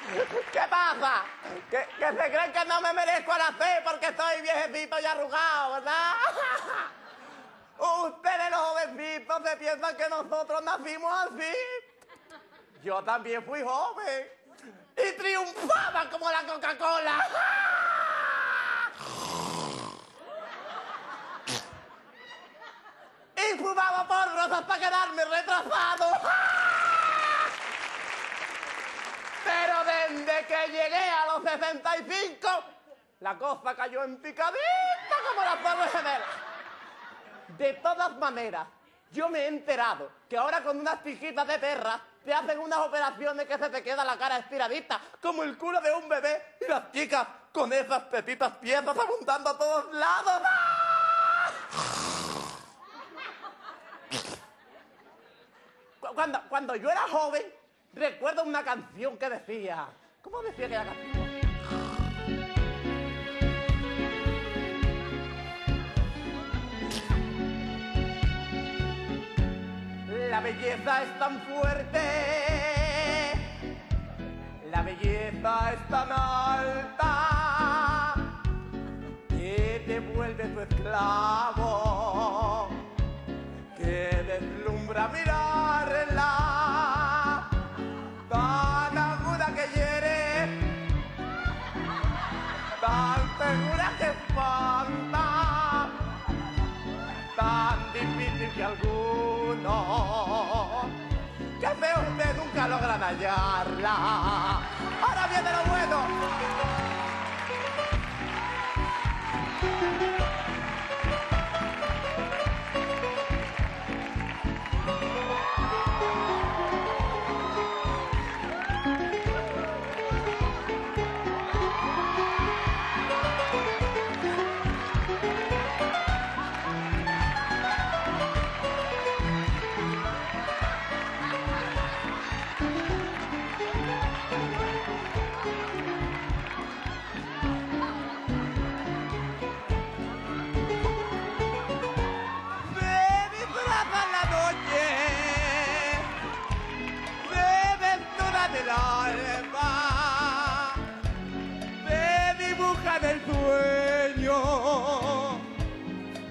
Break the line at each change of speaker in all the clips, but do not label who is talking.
¿Qué pasa? Que, que se creen que no me merezco nacer porque estoy viejecito y arrugado, ¿verdad? Ustedes los jovencitos se piensan que nosotros nacimos así. Yo también fui joven y triunfaba como la Coca-Cola. Y fumaba porros hasta quedarme retrasado. Llegué a los 65, la cosa cayó en picadita como las torres gemelas. De todas maneras, yo me he enterado que ahora con unas tijitas de perra te hacen unas operaciones que se te queda la cara estiradita, como el culo de un bebé, y las chicas con esas petitas piezas apuntando a todos lados. ¡Ah! Cu- Cuando, cuando yo era joven, recuerdo una canción que decía... ¿Cómo decía aquella canción? La belleza es tan fuerte, la belleza es tan alta, que te vuelve tu esclavo, que feo usted nunca logran hallarla. Ahora sueño,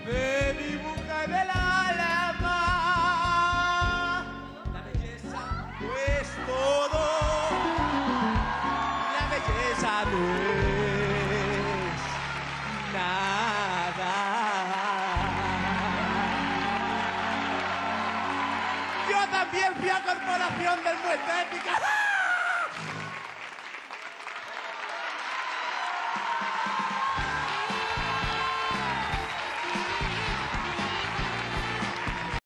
me dibuja en el alma. La belleza no es todo, la belleza no es nada. Yo también fui a Corporación del Muestra Ética.